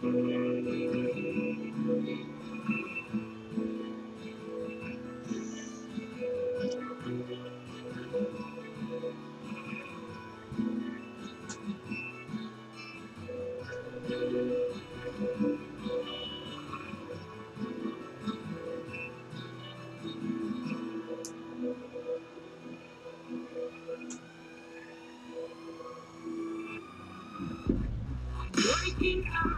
Breaking out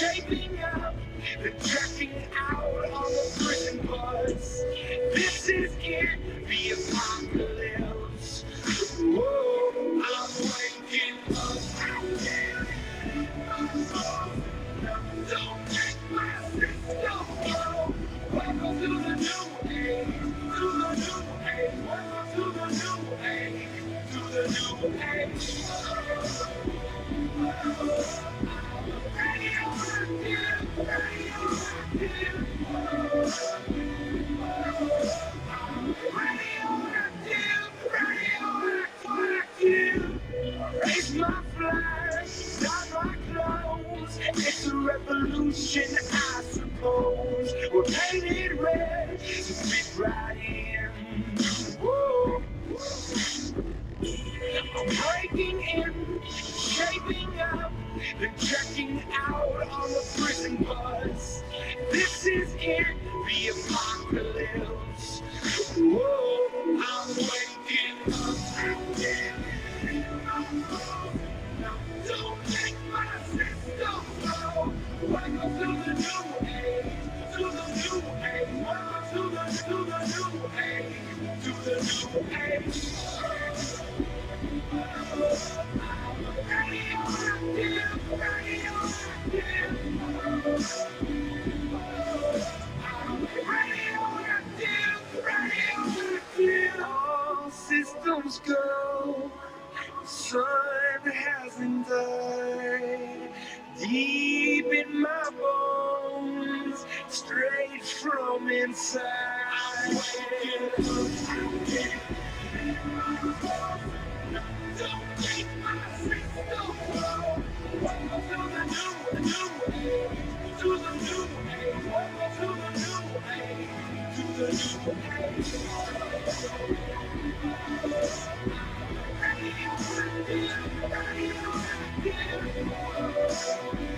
revolution, I suppose. We're painted red to fit right in. Breaking in, shaping up, then checking out on the prison bus. This is it, the apocalypse. Whoa, I'm waking up again. Don't take my system, bro. Welcome to the new age, to the new age. Welcome to the, to the new age, to the new age. Go. Sun hasn't died. Deep in my bones, straight from inside. Don't my to the new, Thank you.